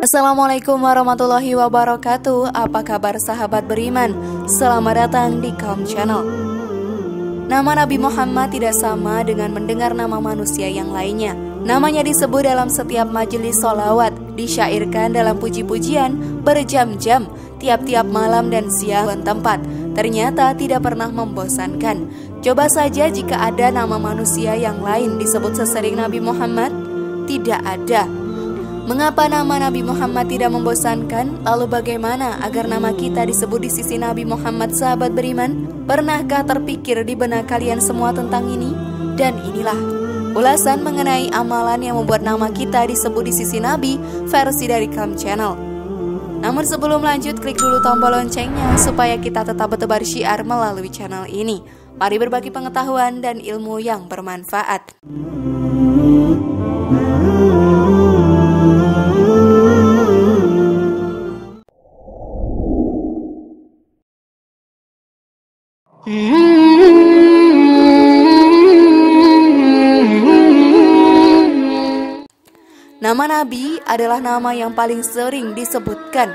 Assalamualaikum warahmatullahi wabarakatuh. Apa kabar sahabat beriman? Selamat datang di Calm Channel. Nama Nabi Muhammad tidak sama dengan mendengar nama manusia yang lainnya. Namanya disebut dalam setiap majelis solawat Disyairkan dalam puji-pujian berjam-jam Tiap-tiap malam dan siang tempat. Ternyata tidak pernah membosankan. Coba saja jika ada nama manusia yang lain disebut sesering Nabi Muhammad. Tidak ada Mengapa nama Nabi Muhammad tidak membosankan? Lalu bagaimana agar nama kita disebut di sisi Nabi Muhammad sahabat beriman? Pernahkah terpikir di benak kalian semua tentang ini? Dan inilah ulasan mengenai amalan yang membuat nama kita disebut di sisi Nabi versi dari Calm Channel. Namun sebelum lanjut, klik dulu tombol loncengnya supaya kita tetap bertebar syiar melalui channel ini. Mari berbagi pengetahuan dan ilmu yang bermanfaat. Nama Nabi adalah nama yang paling sering disebutkan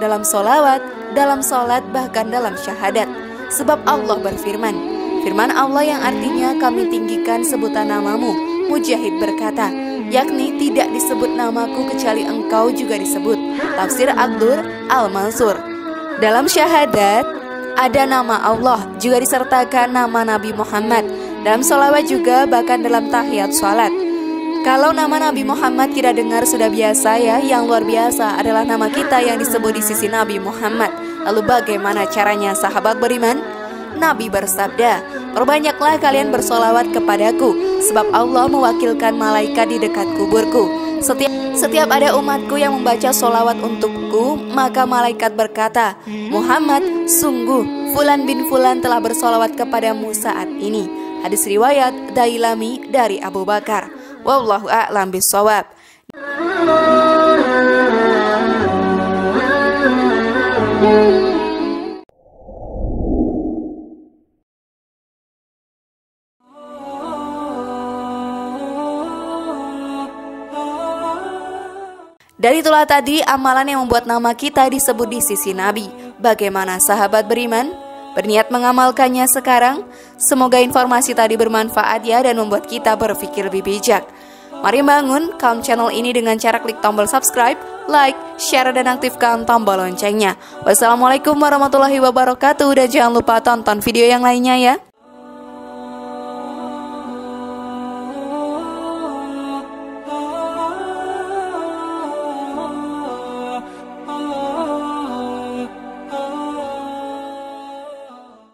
dalam solawat, dalam solat, bahkan dalam syahadat. Sebab Allah berfirman, firman Allah yang artinya kami tinggikan sebutan namamu. Mujahid berkata, yakni tidak disebut namaku kecuali engkau juga disebut. Tafsir Abdur Al-Mansur. Dalam syahadat, ada nama Allah, juga disertakan nama Nabi Muhammad. Dalam solawat juga, bahkan dalam tahiyat sholat. Kalau nama Nabi Muhammad kita dengar sudah biasa ya, yang luar biasa adalah nama kita yang disebut di sisi Nabi Muhammad. Lalu bagaimana caranya sahabat beriman? Nabi bersabda, Perbanyaklah kalian bersolawat kepadaku, sebab Allah mewakilkan malaikat di dekat kuburku. Setiap, setiap ada umatku yang membaca solawat untukku, maka malaikat berkata, Muhammad, sungguh, Fulan bin Fulan telah bersolawat kepadamu saat ini. Hadis riwayat Dailami dari Abu Bakar. Wallahu a'lam bisawab. Dari itulah tadi amalan yang membuat nama kita disebut di sisi Nabi. Bagaimana sahabat beriman? Berniat mengamalkannya sekarang? Semoga informasi tadi bermanfaat ya dan membuat kita berpikir lebih bijak. Mari bangun Calm Channel ini dengan cara klik tombol subscribe, like, share, dan aktifkan tombol loncengnya. Wassalamualaikum warahmatullahi wabarakatuh dan jangan lupa tonton video yang lainnya ya.